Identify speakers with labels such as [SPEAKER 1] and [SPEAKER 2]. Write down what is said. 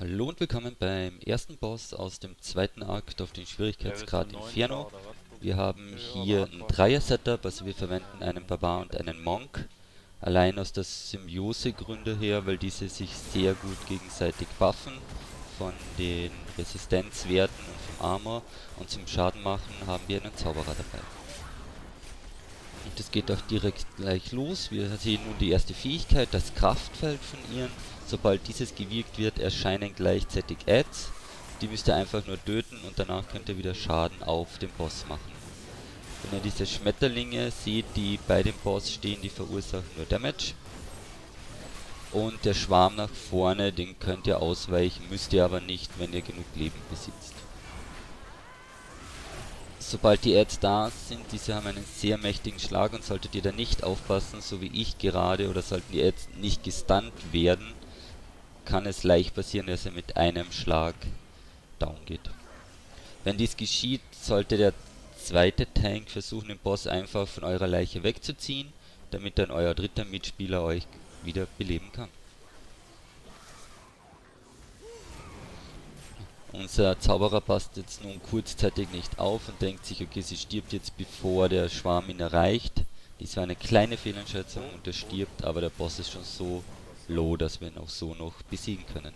[SPEAKER 1] Hallo und willkommen beim ersten Boss aus dem zweiten Akt auf den Schwierigkeitsgrad Inferno. Wir haben hier ein Dreier-Setup, also wir verwenden einen Barbar und einen Monk. Allein aus der Symbiose-Gründe her, weil diese sich sehr gut gegenseitig buffen. Von den Resistenzwerten und vom Armor. Und zum Schaden machen haben wir einen Zauberer dabei. Und es geht auch direkt gleich los. Wir sehen nun die erste Fähigkeit, das Kraftfeld von ihr. Sobald dieses gewirkt wird, erscheinen gleichzeitig Ads. Die müsst ihr einfach nur töten und danach könnt ihr wieder Schaden auf den Boss machen. Wenn ihr diese Schmetterlinge seht, die bei dem Boss stehen, die verursachen nur Damage. Und der Schwarm nach vorne, den könnt ihr ausweichen, müsst ihr aber nicht, wenn ihr genug Leben besitzt sobald die Ads da sind, diese haben einen sehr mächtigen Schlag und solltet ihr da nicht aufpassen, so wie ich gerade, oder sollten die Ads nicht gestunt werden, kann es leicht passieren, dass er mit einem Schlag down geht. Wenn dies geschieht, sollte der zweite Tank versuchen, den Boss einfach von eurer Leiche wegzuziehen, damit dann euer dritter Mitspieler euch wieder beleben kann. Unser Zauberer passt jetzt nun kurzzeitig nicht auf und denkt sich, okay, sie stirbt jetzt bevor der Schwarm ihn erreicht. Dies war eine kleine Fehleinschätzung und er stirbt, aber der Boss ist schon so low, dass wir ihn auch so noch besiegen können.